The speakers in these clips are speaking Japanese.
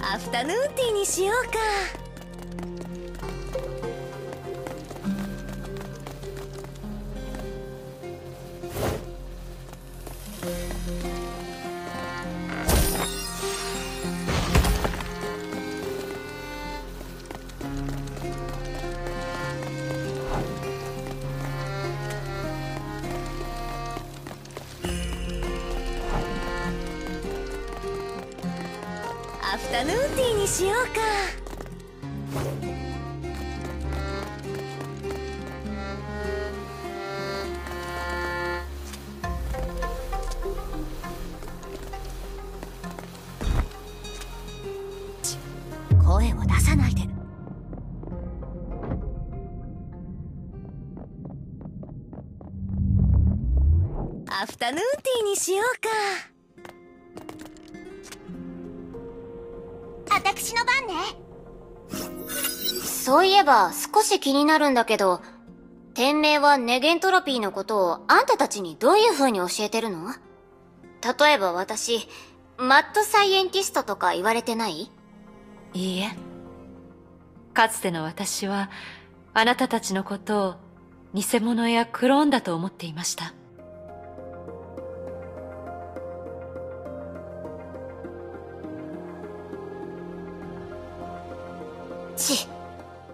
アフタヌーンティーにしようか。私の番ね。そういえば少し気になるんだけど、天命はネゲントロピーのことをあんたたちにどういう風に教えてるの？例えば私、マッドサイエンティストとか言われてない？いいえ。かつての私は、あなたたちのことを偽物やクローンだと思っていました。ち、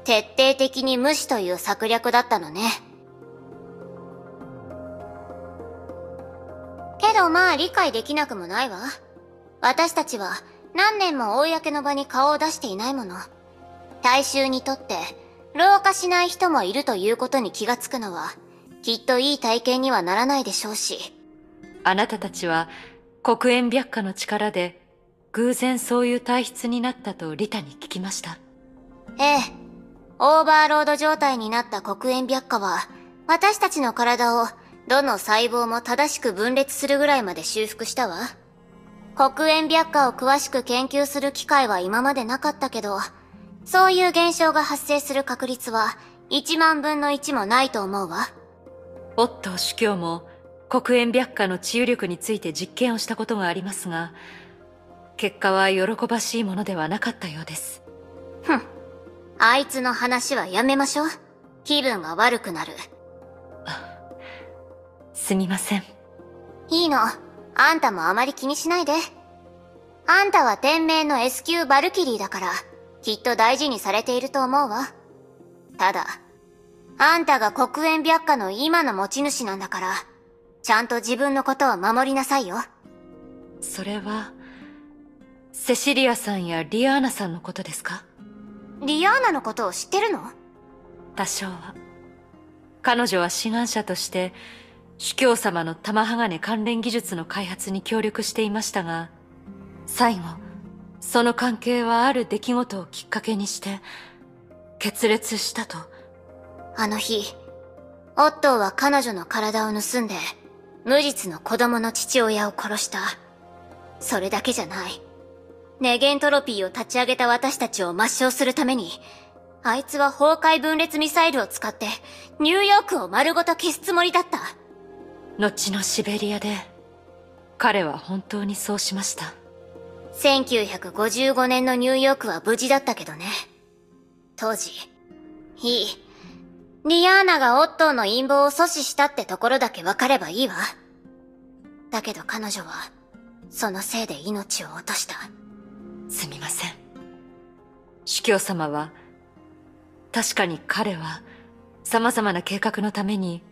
徹底的に無視という策略だったのね。けどまあ理解できなくもないわ。私たちは何年も公の場に顔を出していないもの。大衆にとって老化しない人もいるということに気がつくのは、きっといい体験にはならないでしょうし。あなたたちは黒煙白化の力で偶然そういう体質になったとリタに聞きました。ええ。オーバーロード状態になった黒煙白化は、私たちの体をどの細胞も正しく分裂するぐらいまで修復したわ。黒煙白化を詳しく研究する機会は今までなかったけど、そういう現象が発生する確率は1万分の1もないと思うわ。オットー主教も黒煙白化の治癒力について実験をしたことがありますが、結果は喜ばしいものではなかったようです。ふん。あいつの話はやめましょう。気分が悪くなる。すみません。いいの。あんたもあまり気にしないで。あんたは天命の S 級バルキリーだから、きっと大事にされていると思うわ。ただ、あんたが黒煙白化の今の持ち主なんだから、ちゃんと自分のことを守りなさいよ。それは、セシリアさんやリアーナさんのことですか？リアーナのことを知ってるの？多少は。彼女は志願者として、主教様の玉鋼関連技術の開発に協力していましたが、最後、その関係はある出来事をきっかけにして、決裂したと。あの日、オットーは彼女の体を盗んで、無実の子供の父親を殺した。それだけじゃない。ネゲントロピーを立ち上げた私たちを抹消するために、あいつは崩壊分裂ミサイルを使って、ニューヨークを丸ごと消すつもりだった。後のシベリアで、彼は本当にそうしました。1955年のニューヨークは無事だったけどね。当時。いい。リアーナがオットーの陰謀を阻止したってところだけ分かればいいわ。だけど彼女は、そのせいで命を落とした。すみません。主教様は、確かに彼は、様々な計画のために、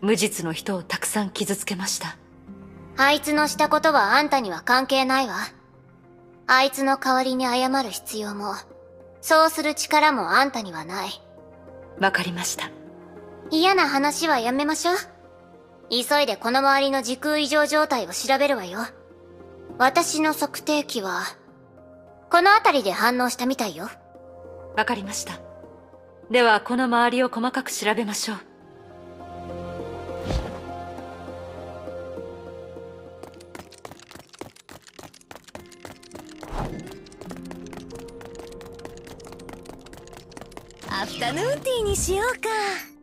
無実の人をたくさん傷つけました。あいつのしたことはあんたには関係ないわ。あいつの代わりに謝る必要も、そうする力もあんたにはない。わかりました。嫌な話はやめましょう。急いでこの周りの時空異常状態を調べるわよ。私の測定器は、この辺りで反応したみたいよ。わかりました。では、この周りを細かく調べましょう。アフタヌーンティーにしようか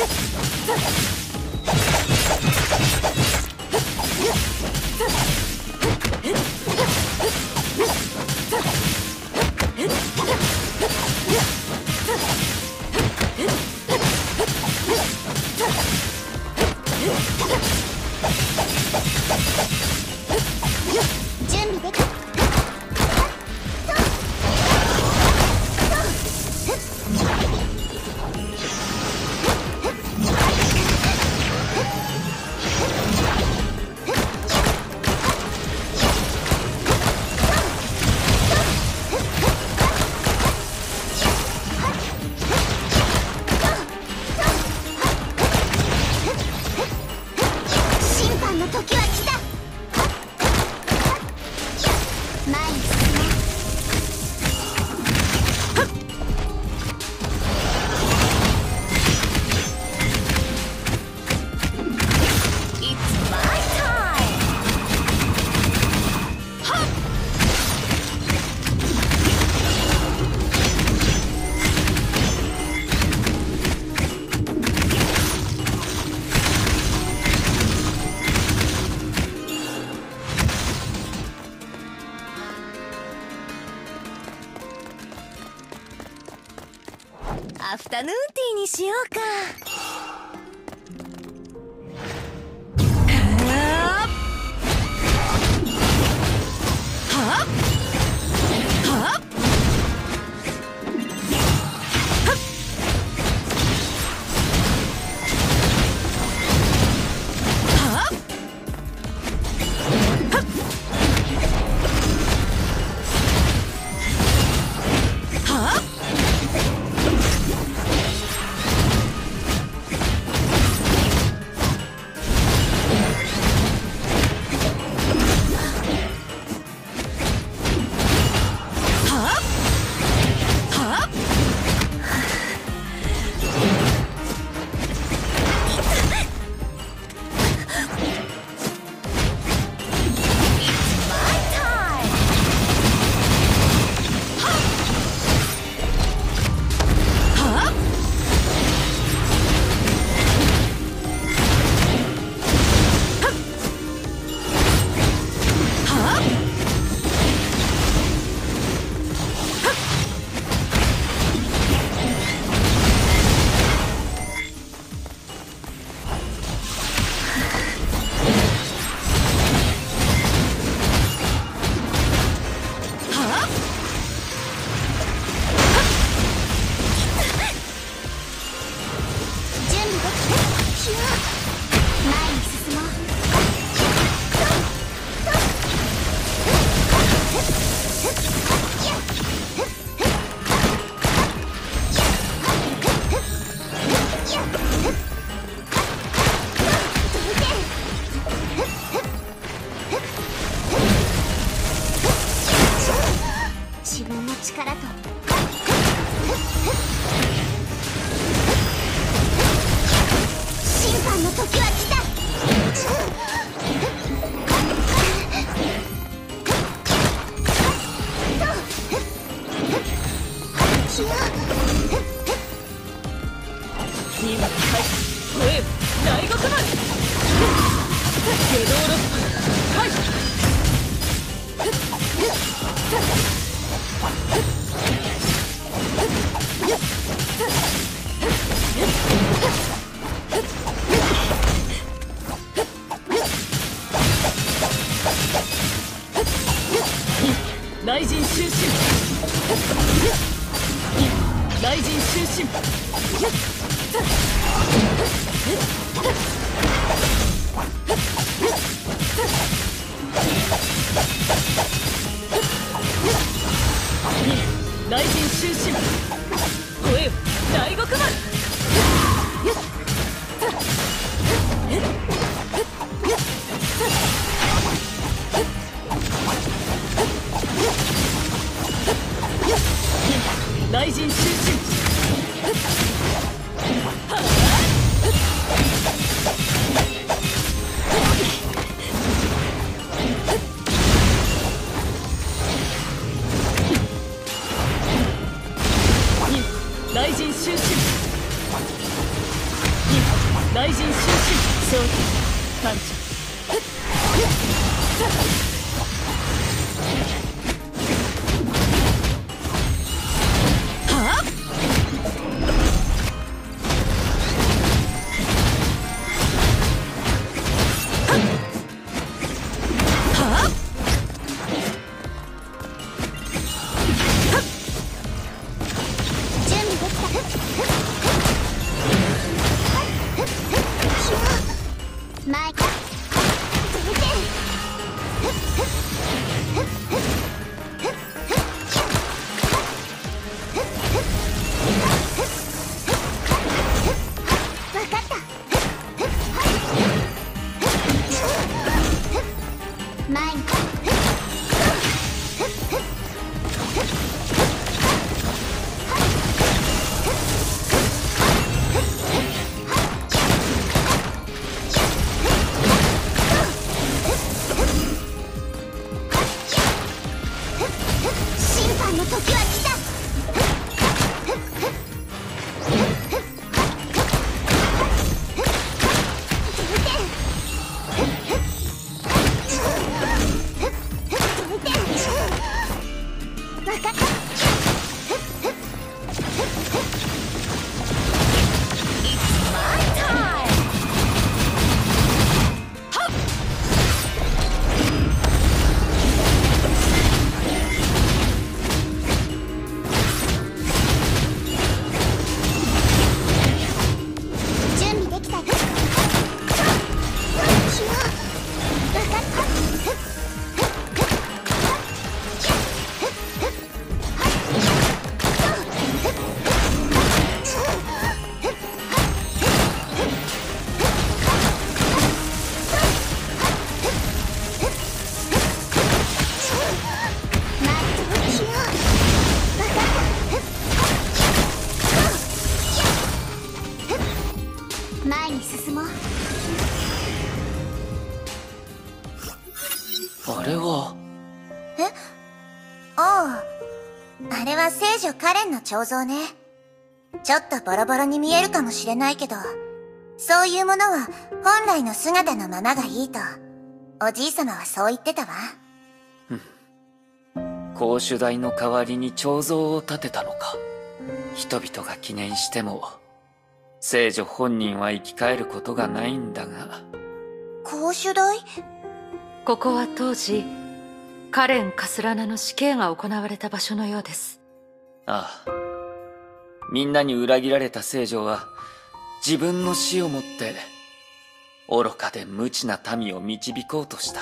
Yeah. 雷神終身雷神終身雷神終身ホエー大極丸あれは。おうあ。れは聖女カレンの彫像ね。ちょっとボロボロに見えるかもしれないけどそういうものは本来の姿のままがいいとおじい様はそう言ってたわ。公主台の代わりに彫像を建てたのか。人々が記念しても聖女本人は生き返ることがないんだが。公主台ここは当時カレン・カスラナの死刑が行われた場所のようです。ああ。みんなに裏切られた聖女は自分の死をもって愚かで無知な民を導こうとした。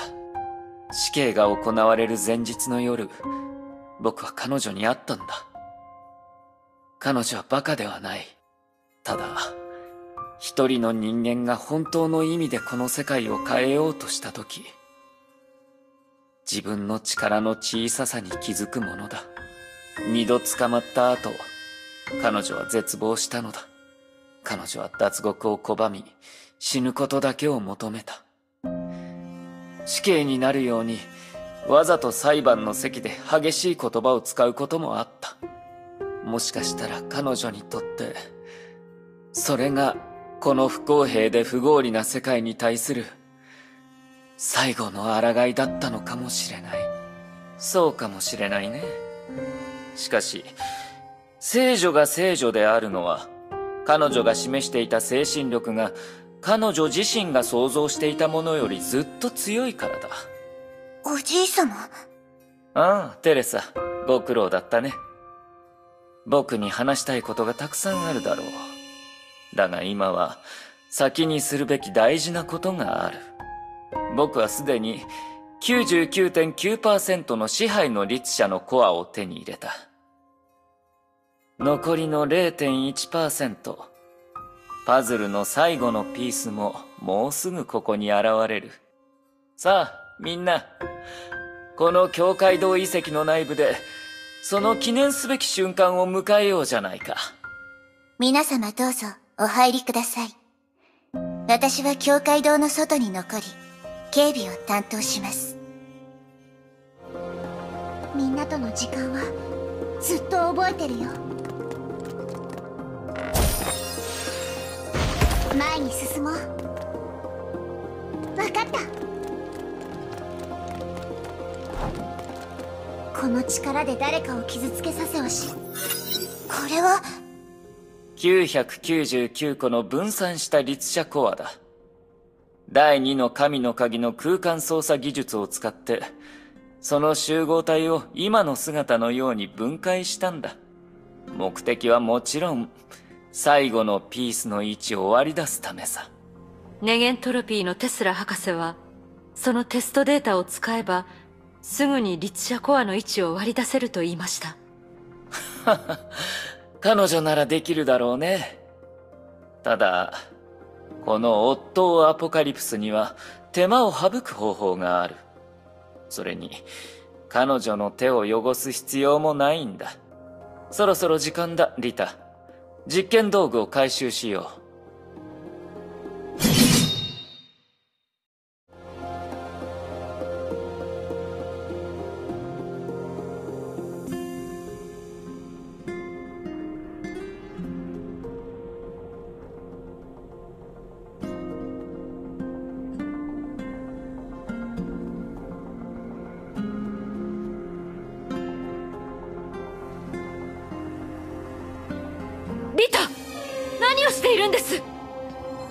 死刑が行われる前日の夜僕は彼女に会ったんだ。彼女はバカではない。ただ一人の人間が本当の意味でこの世界を変えようとした時自分の力の小ささに気づくものだ二度捕まった後、彼女は絶望したのだ。彼女は脱獄を拒み、死ぬことだけを求めた。死刑になるように、わざと裁判の席で激しい言葉を使うこともあった。もしかしたら彼女にとって、それがこの不公平で不合理な世界に対する最後の抗いだったのかもしれない。そうかもしれないね。しかし、聖女が聖女であるのは、彼女が示していた精神力が彼女自身が想像していたものよりずっと強いからだ。おじい様？ああ、テレサ、ご苦労だったね。僕に話したいことがたくさんあるだろう。だが今は、先にするべき大事なことがある。僕はすでに99.9%の支配の律者のコアを手に入れた。残りの0.1%。パズルの最後のピースももうすぐここに現れる。さあ、みんな。この境界堂遺跡の内部で、その記念すべき瞬間を迎えようじゃないか。皆様どうぞお入りください。私は境界堂の外に残り、警備を担当します。みんなとの時間はずっと覚えてるよ。前に進もう。わかったこの力で誰かを傷つけさせはしこれは999個の分散した律者コアだ第2の神の鍵の空間操作技術を使ってその集合体を今の姿のように分解したんだ。目的はもちろん最後のピースの位置を割り出すためさ。ネゲントロピーのテスラ博士はそのテストデータを使えばすぐに律者コアの位置を割り出せると言いました。彼女ならできるだろうね。ただこのオットーアポカリプスには手間を省く方法がある。それに彼女の手を汚す必要もないんだ。そろそろ時間だリタ。実験道具を回収しよう。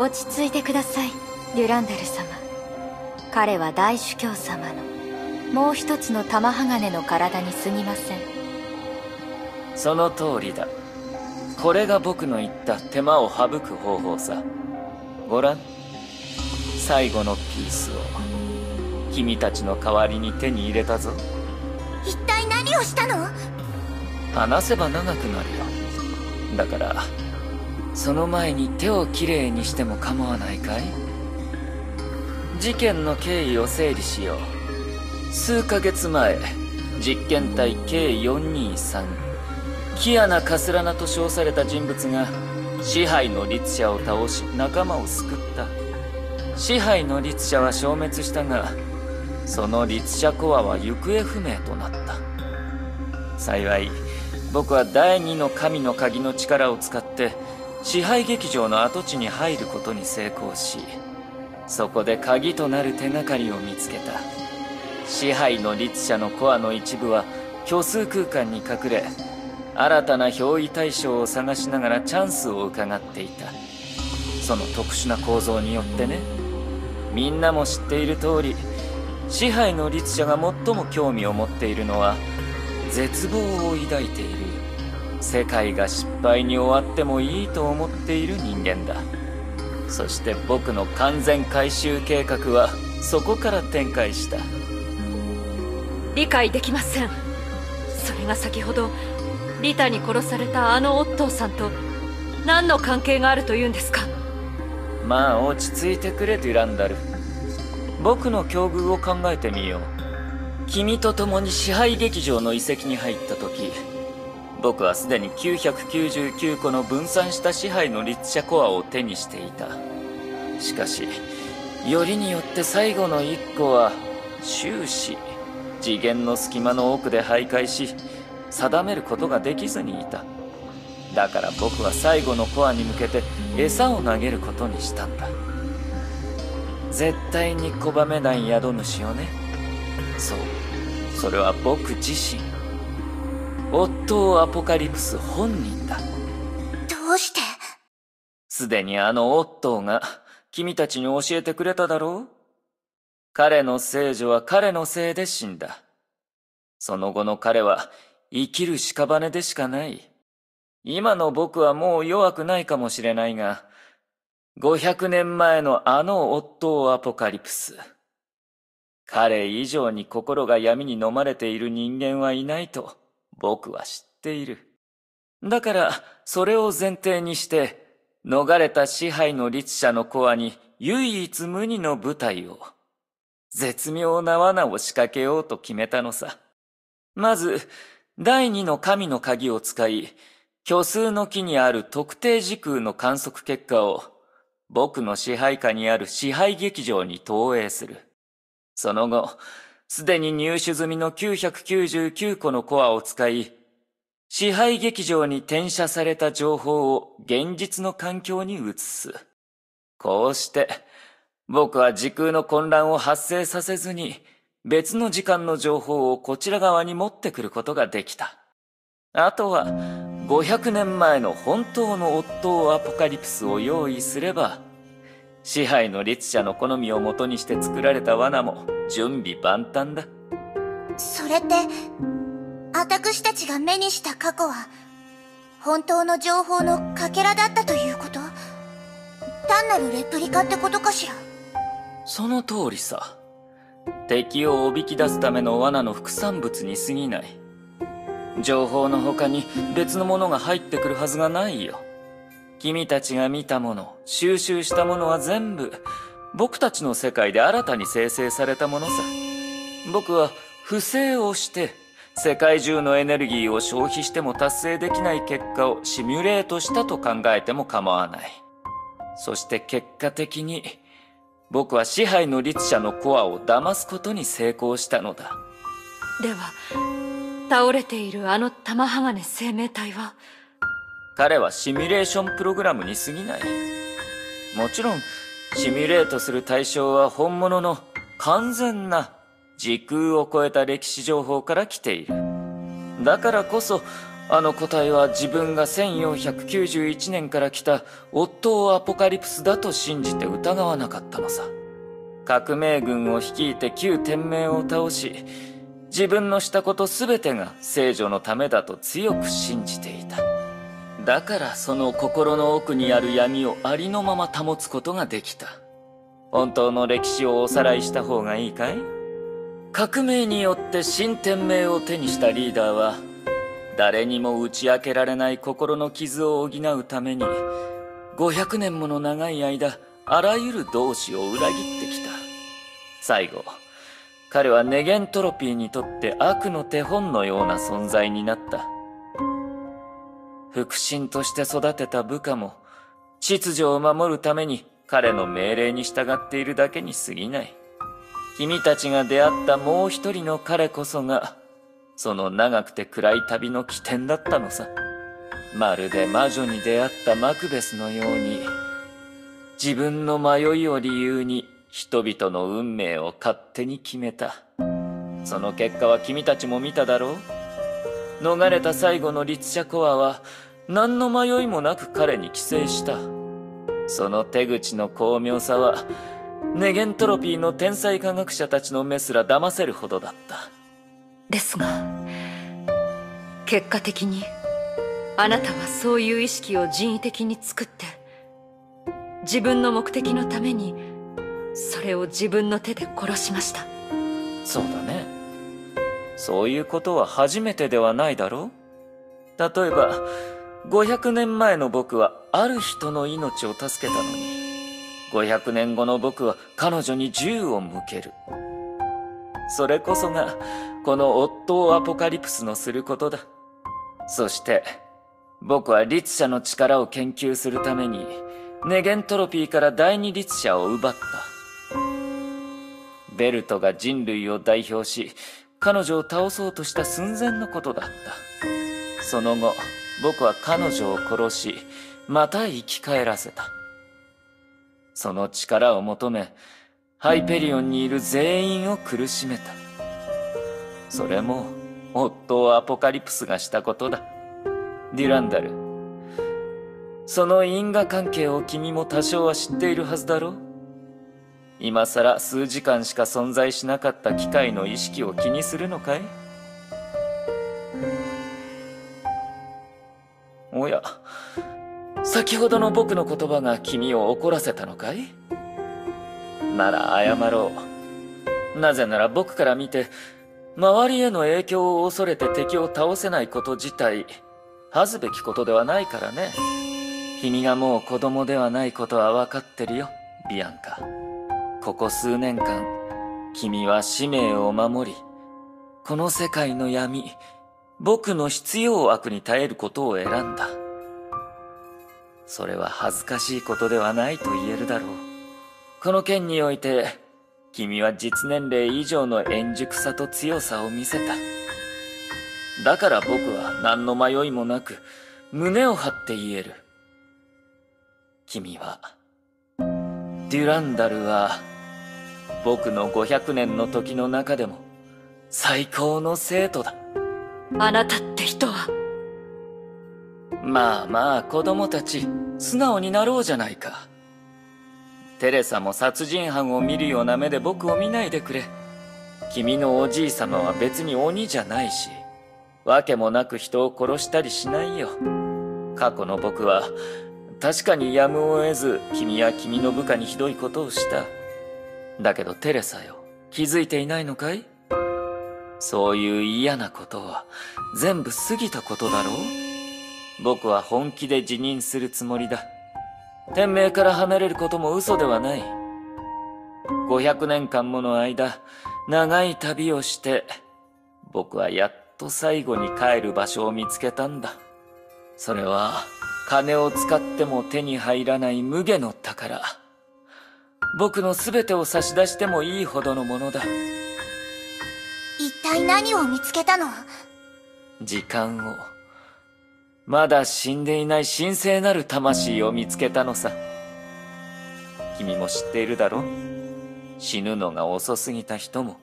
落ち着いてくださいデュランダル様。彼は大主教様のもう一つの玉鋼の体に過ぎません。その通りだ。これが僕の言った手間を省く方法さ。ごらん最後のピースを。君たちの代わりに手に入れたぞ。一体何をしたの？話せば長くなるよだからその前に手をきれいにしても構わないかい？事件の経緯を整理しよう。数ヶ月前実験体 K423 キアナ・カスラナと称された人物が支配の律者を倒し仲間を救った。支配の律者は消滅したがその律者コアは行方不明となった。幸い僕は第二の神の鍵の力を使って支配劇場の跡地に入ることに成功しそこで鍵となる手がかりを見つけた。支配の律者のコアの一部は虚数空間に隠れ新たな憑依対象を探しながらチャンスを伺っていた。その特殊な構造によってね。みんなも知っている通り支配の律者が最も興味を持っているのは絶望を抱いている。世界が失敗に終わってもいいと思っている人間だ。そして僕の完全回収計画はそこから展開した。理解できません。それが先ほどリタに殺されたあのオットーさんと何の関係があるというんですか？まあ落ち着いてくれデュランダル。僕の境遇を考えてみよう君と共に支配劇場の遺跡に入った時僕はすでに999個の分散した支配の律者コアを手にしていた。しかしよりによって最後の1個は終始次元の隙間の奥で徘徊し定めることができずにいた。だから僕は最後のコアに向けて餌を投げることにしたんだ。絶対に拒めない宿主をね。そう。それは僕自身オットー・アポカリプス本人だどうして？すでにあのオットーが君たちに教えてくれただろう？彼の聖女は彼のせいで死んだ。その後の彼は生きる屍でしかない。今の僕はもう弱くないかもしれないが、500年前のあのオットーアポカリプス。彼以上に心が闇に飲まれている人間はいないと僕は知っている。だからそれを前提にして逃れた支配の律者のコアに唯一無二の舞台を絶妙な罠を仕掛けようと決めたのさ。まず、第二の神の鍵を使い、虚数の木にある特定時空の観測結果を、僕の支配下にある支配劇場に投影する。その後、すでに入手済みの999個のコアを使い、支配劇場に転写された情報を現実の環境に移す。こうして、僕は時空の混乱を発生させずに、別の時間の情報をこちら側に持ってくることができた。あとは、500年前の本当の夫をアポカリプスを用意すれば、支配の律者の好みをもとにして作られた罠も準備万端だ。それって、私たちが目にした過去は、本当の情報のかけらだったということ？単なるレプリカってことかしら？その通りさ。敵をおびき出すための罠の副産物に過ぎない。情報の他に別のものが入ってくるはずがないよ。君たちが見たもの、収集したものは全部、僕たちの世界で新たに生成されたものさ。僕は不正をして、世界中のエネルギーを消費しても達成できない結果をシミュレートしたと考えても構わない。そして結果的に、僕は支配の律者のコアを騙すことに成功したのだ。では、倒れているあの玉鋼生命体は彼はシミュレーションプログラムに過ぎない。もちろん、シミュレートする対象は本物の完全な時空を超えた歴史情報から来ている。だからこそ、あの個体は自分が1491年から来たオットーアポカリプスだと信じて疑わなかったのさ。革命軍を率いて旧天命を倒し、自分のしたこと全てが聖女のためだと強く信じていた。だからその心の奥にある闇をありのまま保つことができた。本当の歴史をおさらいした方がいいかい？革命によって新天命を手にしたリーダーは誰にも打ち明けられない心の傷を補うために、500年もの長い間、あらゆる同志を裏切ってきた。最後、彼はネゲントロピーにとって悪の手本のような存在になった。腹心として育てた部下も、秩序を守るために彼の命令に従っているだけに過ぎない。君たちが出会ったもう一人の彼こそが、その長くて暗い旅の起点だったのさ。まるで魔女に出会ったマクベスのように、自分の迷いを理由に人々の運命を勝手に決めた。その結果は君たちも見ただろう逃れた最後の律者コアは、何の迷いもなく彼に寄生した。その手口の巧妙さは、ネゲントロピーの天才科学者たちの目すら騙せるほどだった。ですが結果的にあなたはそういう意識を人為的に作って自分の目的のためにそれを自分の手で殺しましたそうだねそういうことは初めてではないだろう？例えば500年前の僕はある人の命を助けたのに500年後の僕は彼女に銃を向けるそれこそがこのオットーアポカリプスのすることだ。そして、僕は律者の力を研究するために、ネゲントロピーから第二律者を奪った。ベルトが人類を代表し、彼女を倒そうとした寸前のことだった。その後、僕は彼女を殺し、また生き返らせた。その力を求め、ハイペリオンにいる全員を苦しめた。それも、夫をアポカリプスがしたことだ。デュランダル。その因果関係を君も多少は知っているはずだろう今さら数時間しか存在しなかった機械の意識を気にするのかい？おや、先ほどの僕の言葉が君を怒らせたのかい？なら謝ろう。なぜなら僕から見て、周りへの影響を恐れて敵を倒せないこと自体、恥ずべきことではないからね。君がもう子供ではないことは分かってるよ、ビアンカ。ここ数年間、君は使命を守り、この世界の闇、僕の必要悪に耐えることを選んだ。それは恥ずかしいことではないと言えるだろう。この件において、君は実年齢以上の円熟さと強さを見せた。だから僕は何の迷いもなく、胸を張って言える。君は、デュランダルは、僕の500年の時の中でも、最高の生徒だ。あなたって人はまあまあ子供たち、素直になろうじゃないか。テレサも殺人犯を見るような目で僕を見ないでくれ。君のおじい様は別に鬼じゃないし、わけもなく人を殺したりしないよ。過去の僕は、確かにやむを得ず君や君の部下にひどいことをした。だけどテレサよ、気づいていないのかい？そういう嫌なことは全部過ぎたことだろう？僕は本気で辞任するつもりだ。天命から離れることも嘘ではない。500年間もの間、長い旅をして、僕はやっと最後に帰る場所を見つけたんだ。それは、金を使っても手に入らない無下の宝。僕の全てを差し出してもいいほどのものだ。一体何を見つけたの？時間を。まだ死んでいない神聖なる魂を見つけたのさ。君も知っているだろ死ぬのが遅すぎた人も、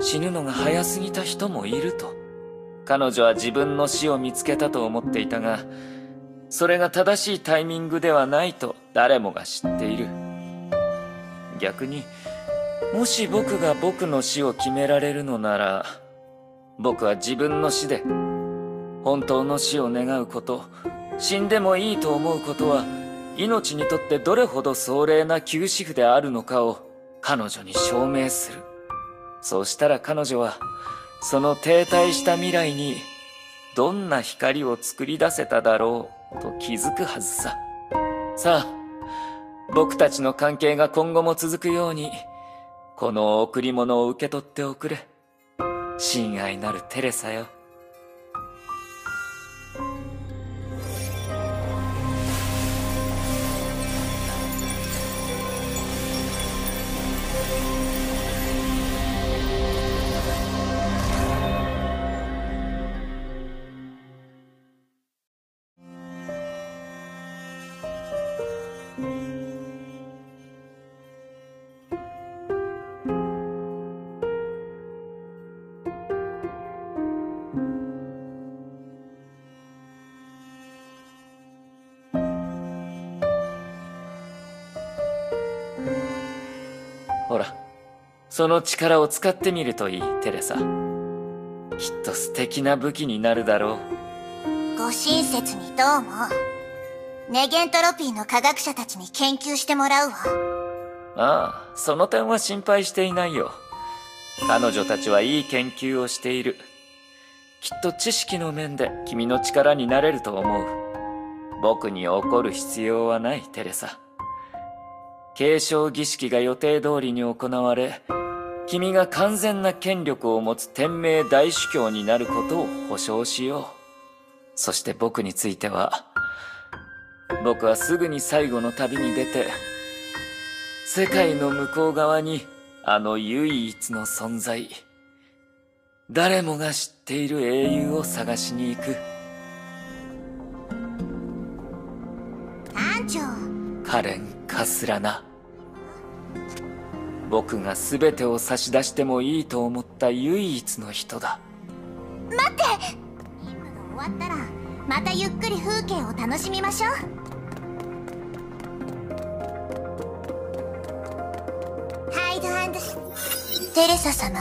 死ぬのが早すぎた人もいると。彼女は自分の死を見つけたと思っていたが、それが正しいタイミングではないと誰もが知っている。逆に、もし僕が僕の死を決められるのなら、僕は自分の死で本当の死を願うこと、死んでもいいと思うことは、命にとってどれほど壮麗な休止符であるのかを彼女に証明する。そうしたら彼女は、その停滞した未来に、どんな光を作り出せただろうと気づくはずさ。さあ、僕たちの関係が今後も続くように、この贈り物を受け取っておくれ。親愛なるテレサよ。その力を使ってみるといい、テレサ。きっと素敵な武器になるだろう。ご親切にどうも。ネゲントロピーの科学者たちに研究してもらうわ。ああ、その点は心配していないよ。彼女たちはいい研究をしている。きっと知識の面で君の力になれると思う。僕に怒る必要はない、テレサ。継承儀式が予定通りに行われ、君が完全な権力を持つ天命大主教になることを保証しよう。そして僕については、僕はすぐに最後の旅に出て、世界の向こう側にあの唯一の存在、誰もが知っている英雄を探しに行く。艦長カレン・カスラナ。僕が全てを差し出してもいいと思った唯一の人だ。待って！任務が終わったらまたゆっくり風景を楽しみましょう。テレサ様。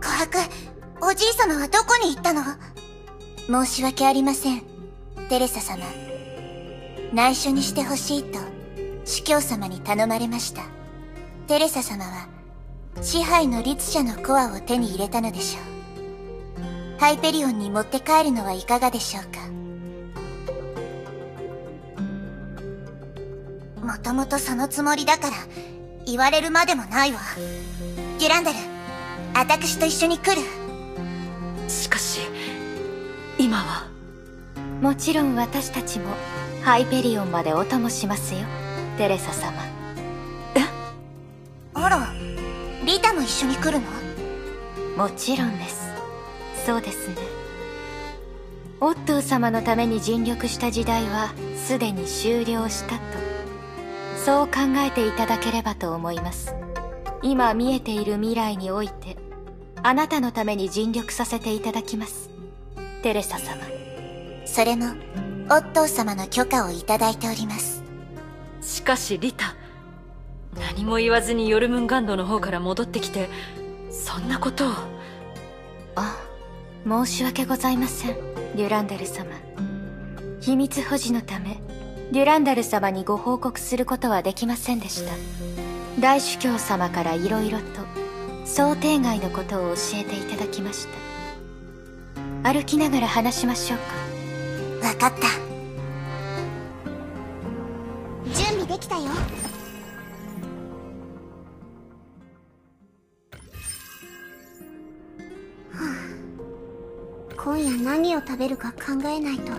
琥珀おじい様はどこに行ったの？申し訳ありません。テレサ様。内緒にしてほしいと司教様に頼まれました。テレサ様は支配の律者のコアを手に入れたのでしょう。ハイペリオンに持って帰るのはいかがでしょうか？もともとそのつもりだから言われるまでもないわ。デュランダル私と一緒に来る。しかし今は。もちろん私たちもハイペリオンまでお供しますよテレサ様あら。リタも一緒に来るの？もちろんです。そうですね。オットー様のために尽力した時代はすでに終了したと。そう考えていただければと思います。今見えている未来においてあなたのために尽力させていただきます。テレサ様。それもオットー様の許可をいただいております。しかしリタ何も言わずにヨルムンガンドの方から戻ってきてそんなことを。あ申し訳ございませんデュランダル様。秘密保持のためデュランダル様にご報告することはできませんでした。大主教様から色々と想定外のことを教えていただきました。歩きながら話しましょうか。わかった。準備できたよ今夜何を食べるか考えないと。